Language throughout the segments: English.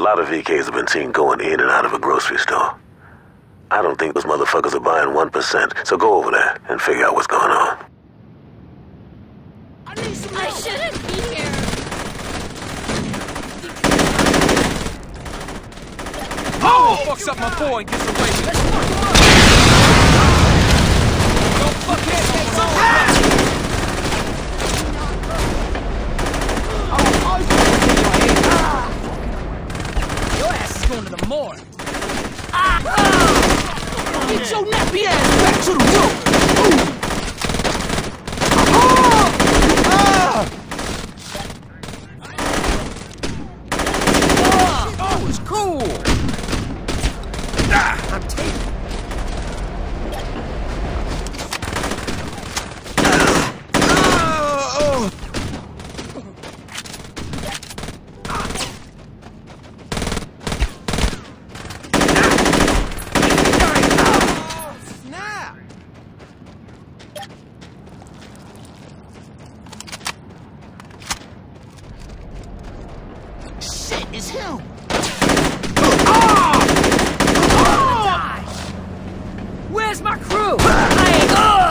lot of VKs have been seen going in and out of a grocery store. I don't think those motherfuckers are buying 1%, so go over there and figure out what's going on. I shouldn't be here. Oh! Fucks up my boy and gets away with it. Don't fucking Your ass is going to the morgue. Ah! Get your nappy ass back to the room. It's him! Ah! Ah! Where's my crew? I ain't. Ugh!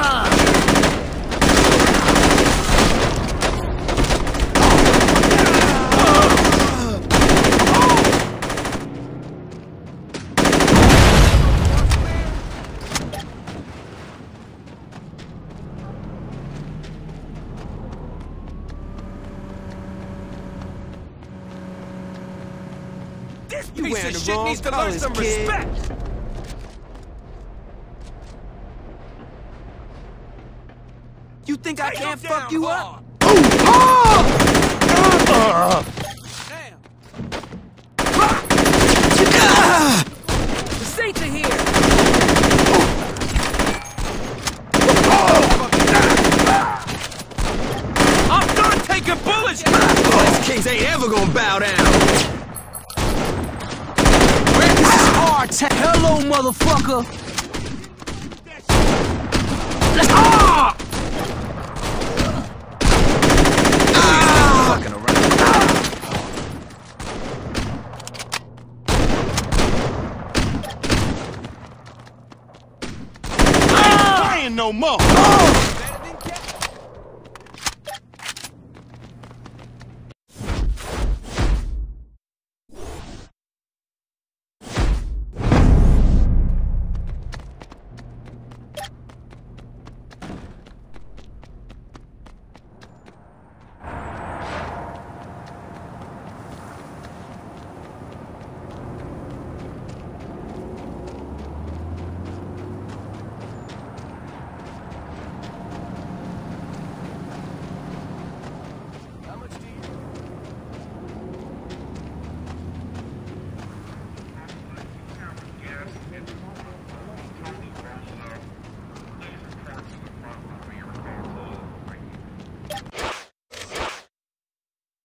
This You piece of shit needs to learn some kid. respect. You think I can't him fuck down you hard. up? Damn. The saints are here! I'm done taking bullets. These kings ain't ever gonna bow down! This town! Hello, motherfucker! Let's- Ah! Ah! Fucking. Ah! no more.